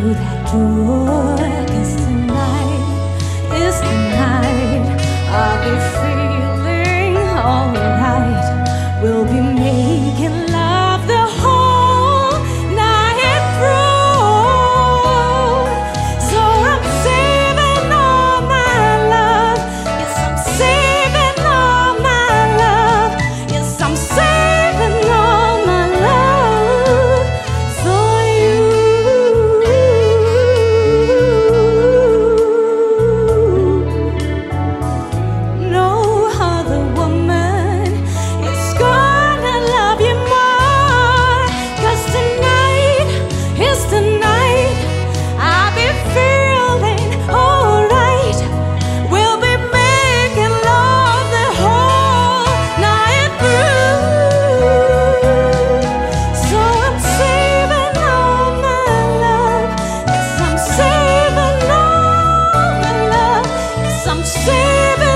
through that door. Cause tonight it's the night I'll be believe it.